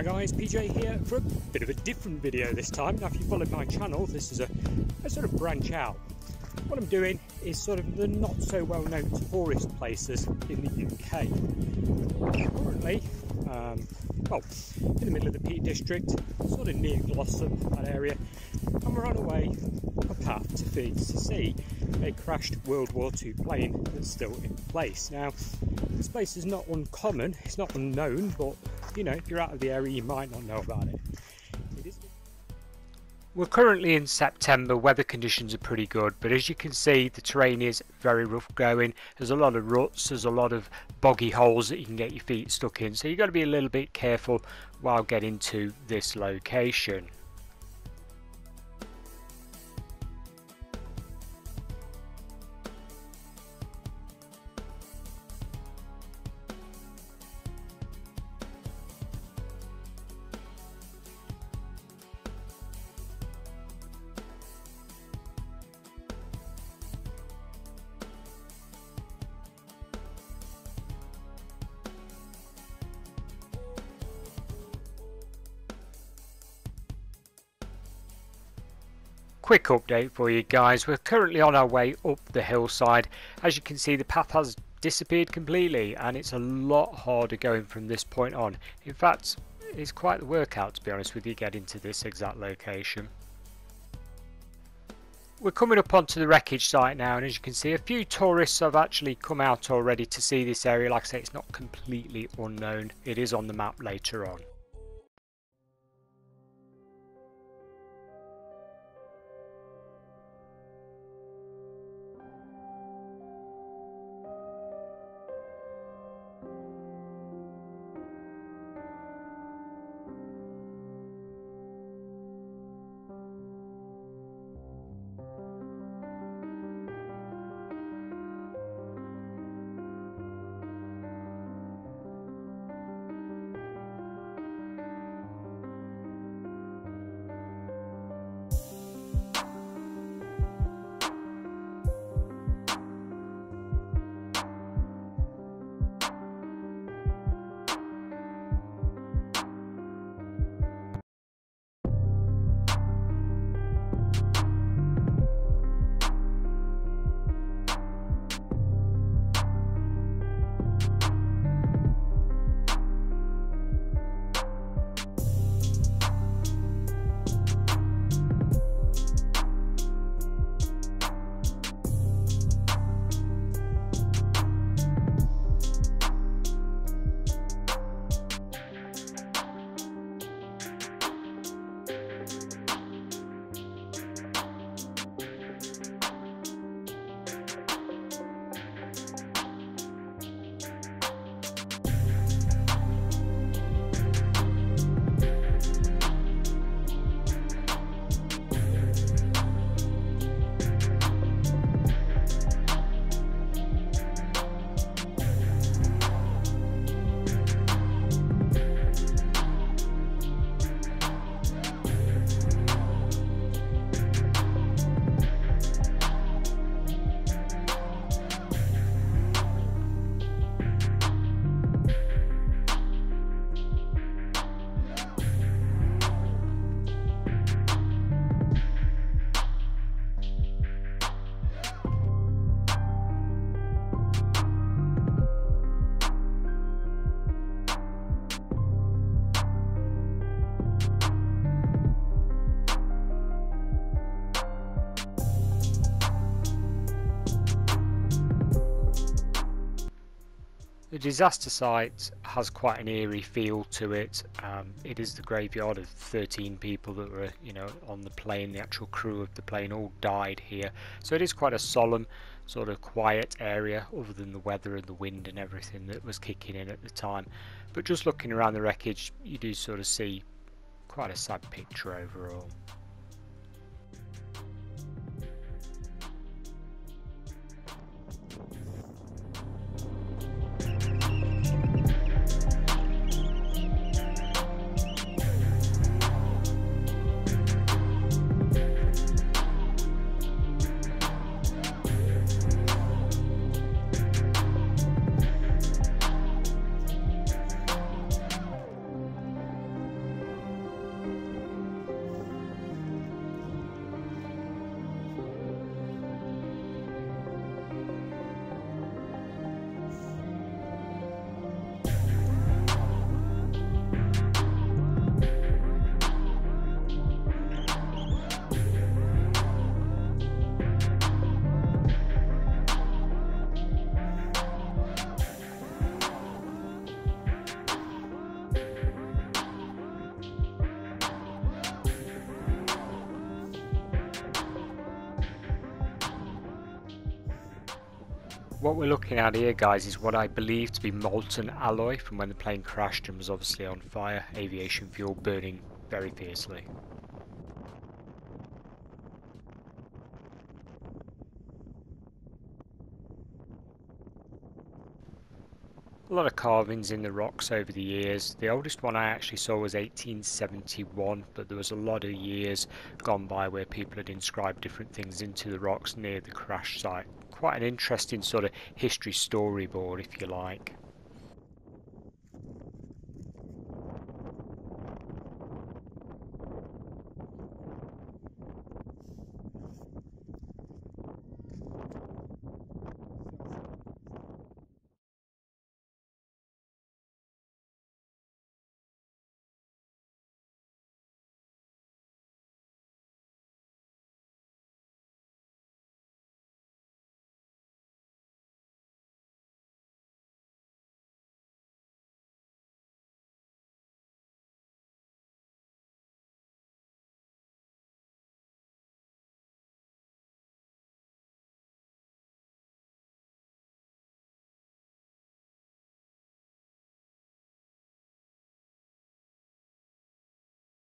Hi guys, PJ here for a bit of a different video this time. Now if you followed my channel, this is a, a sort of branch out. What I'm doing is sort of the not so well known tourist places in the UK. Currently, um, well, in the middle of the Peak District, sort of near Glossop, that area, and we're on our way up a path to Fleet to see a crashed World War II plane that's still in place. Now, this place is not uncommon, it's not unknown, but you know, if you're out of the area, you might not know about it. We're currently in September, weather conditions are pretty good, but as you can see, the terrain is very rough going. There's a lot of ruts, there's a lot of boggy holes that you can get your feet stuck in, so you've got to be a little bit careful while getting to this location. Quick update for you guys. We're currently on our way up the hillside. As you can see, the path has disappeared completely and it's a lot harder going from this point on. In fact, it's quite the workout to be honest with you getting to this exact location. We're coming up onto the wreckage site now and as you can see a few tourists have actually come out already to see this area. Like I say it's not completely unknown. It is on the map later on. The disaster site has quite an eerie feel to it. Um, it is the graveyard of 13 people that were, you know, on the plane. The actual crew of the plane all died here. So it is quite a solemn, sort of quiet area, other than the weather and the wind and everything that was kicking in at the time. But just looking around the wreckage, you do sort of see quite a sad picture overall. What we're looking at here guys is what I believe to be molten alloy from when the plane crashed and was obviously on fire, aviation fuel burning very fiercely. A lot of carvings in the rocks over the years. The oldest one I actually saw was 1871, but there was a lot of years gone by where people had inscribed different things into the rocks near the crash site. Quite an interesting sort of history storyboard, if you like.